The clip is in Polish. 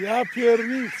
Ja piernic.